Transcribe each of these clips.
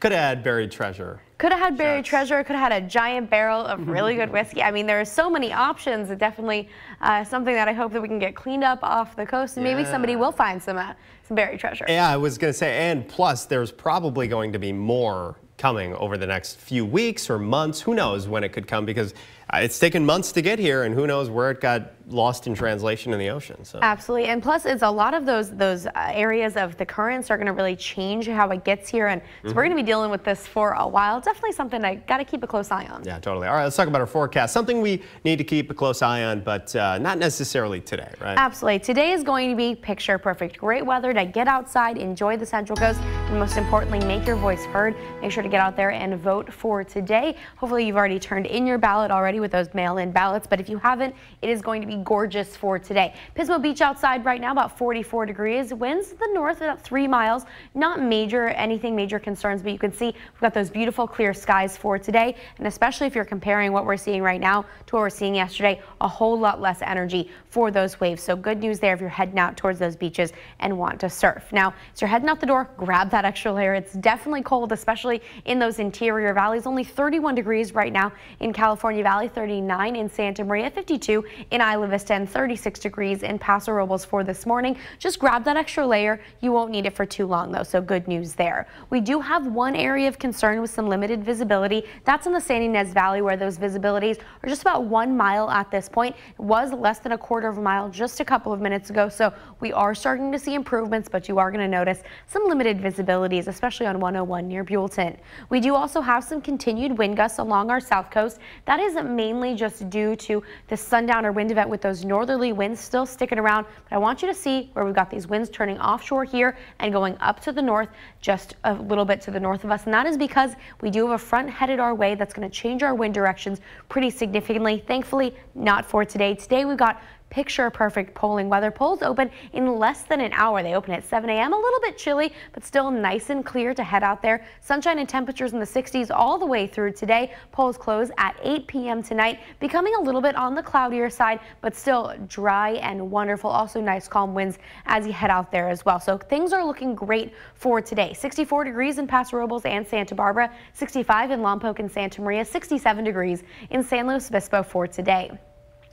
Could have had buried treasure. Could have had buried treasure, could have had a giant barrel of really good whiskey. I mean, there are so many options. Definitely uh, something that I hope that we can get cleaned up off the coast and yeah. maybe somebody will find some, uh, some buried treasure. Yeah, I was going to say, and plus there's probably going to be more coming over the next few weeks or months. Who knows when it could come because it's taken months to get here and who knows where it got lost in translation in the ocean. So. Absolutely. And plus it's a lot of those those uh, areas of the currents are going to really change how it gets here. And so mm -hmm. we're mm-hmm. going to be dealing with this for a while. Definitely something I got to keep a close eye on. Yeah, totally. All right, let's talk about our forecast. Something we need to keep a close eye on, but uh, not necessarily today, right? Absolutely. Today is going to be picture perfect. Great weather to get outside, enjoy the Central Coast, and most importantly, make your voice heard. Make sure to get out there and vote for today. Hopefully you've already turned in your ballot already with those mail-in ballots, but if you haven't, it is going to be gorgeous for today. Pismo Beach outside right now about 44 degrees. Winds to the north about three miles. Not major, anything major concerns, but you can see we've got those beautiful clear skies for today, and especially if you're comparing what we're seeing right now to what we're seeing yesterday, a whole lot less energy for those waves. So good news there if you're heading out towards those beaches and want to surf. Now, as you're heading out the door, grab that extra layer. It's definitely cold, especially in those interior valleys. Only 31 degrees right now in California Valley, 39 in Santa Maria, 52 in Isla Vista, and 36 degrees in Paso Robles for this morning. Just grab that extra layer. You won't need it for too long, though, so good news there. We do have one area of concern with some limited visibility. That's in the Santa Ynez Valley, where those visibilities are just about one mile at this point. It was less than a quarter of a mile just a couple of minutes ago, so we are starting to see improvements, but you are going to notice some limited visibilities, especially on 101 near Buellton. We do also have some continued wind gusts along our south coast. That is mainly just due to the sundowner wind event with those northerly winds still sticking around. But I want you to see where we've got these winds turning offshore here and going up to the north, just a little bit to the north of us. And that is because we do have a front headed our way that's going to change our wind directions pretty significantly. Thankfully, not for today. Today we've got picture perfect polling weather. Polls open in less than an hour. They open at 7 a.m. A little bit chilly, but still nice and clear to head out there. Sunshine and temperatures in the 60s all the way through today. Polls close at 8 p.m. tonight, becoming a little bit on the cloudier side, but still dry and wonderful. Also nice calm winds as you head out there as well. So things are looking great for today. 64 degrees in Paso Robles and Santa Barbara, 65 in Lompoc and Santa Maria, 67 degrees in San Luis Obispo for today.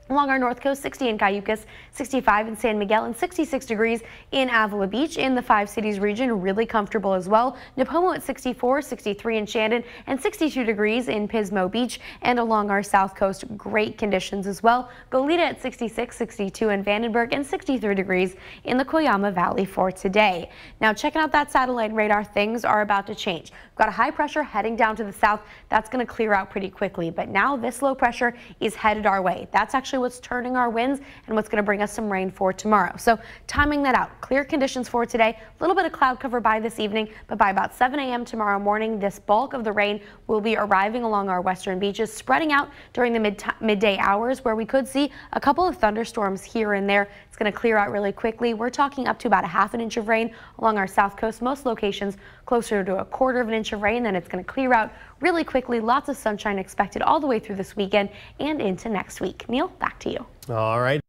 Along our north coast, 60 in Cayucos, 65 in San Miguel, and 66 degrees in Avila Beach. In the five cities region, really comfortable as well. Nipomo at 64, 63 in Shandon, and 62 degrees in Pismo Beach. And along our south coast, great conditions as well. Goleta at 66, 62 in Vandenberg, and 63 degrees in the Cuyama Valley for today. Now, checking out that satellite radar, things are about to change. We've got a high pressure heading down to the south. That's going to clear out pretty quickly. But now this low pressure is headed our way. That's actually actually what's turning our winds and what's going to bring us some rain for tomorrow. So timing that out. Clear conditions for today. A little bit of cloud cover by this evening, but by about 7 a.m. tomorrow morning, this bulk of the rain will be arriving along our western beaches, spreading out during the mid midday hours where we could see a couple of thunderstorms here and there. It's going to clear out really quickly. We're talking up to about a half an inch of rain along our south coast. Most locations closer to a quarter of an inch of rain. Then it's going to clear out really quickly. Lots of sunshine expected all the way through this weekend and into next week. Neil, back to you. All right.